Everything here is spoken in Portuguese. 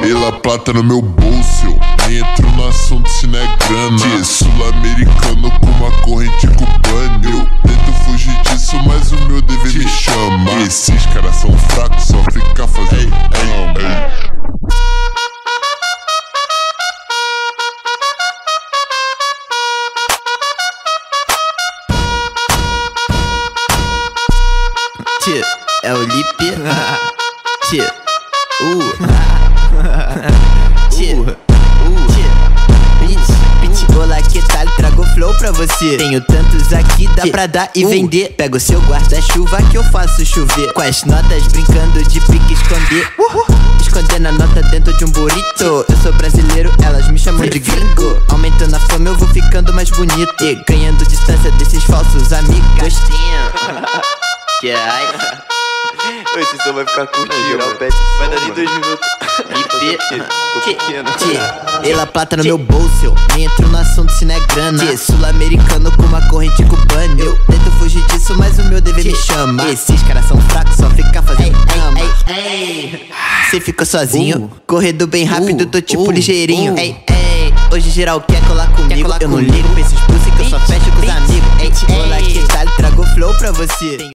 Pela plata no meu bolso, nem entro no assunto se não é grana. Sul-americano com uma corrente cubana. Eu tento fugir disso, mas o meu dever me chama. Esses caras são fracos, só ficar fazendo. Ei, ei, ei. É o Lipe. Tchê, uh. Uh. Olá, que tal? Trago flow pra você. Tenho tantos aqui, dá pra dar e vender. Pega o seu guarda-chuva que eu faço chover. Com as notas brincando de pique esconder. Escondendo a nota dentro de um burrito. Eu sou brasileiro, elas me chamam de gringo. Aumentando a fama, eu vou ficando mais bonito. E ganhando distância desses falsos amigos. Gostinho. Ai. Esse som vai ficar curto, Geral mano. pede Vai dar nem dois minutos. Tchê, ela plata no meu bolso, eu nem entro no assunto se não é grana. Sul-americano com uma corrente cubana. Eu tento fugir disso, mas o meu dever me chama. Esses caras são fracos, só ficar fazendo cama. Cê ficou sozinho, correndo bem rápido, tô tipo ligeirinho. Ei, ei, hoje geral quer colar comigo. eu não ligo pra esses pussy que eu só fecho com os amigos. Ei, olá, que tal? Trago flow pra você.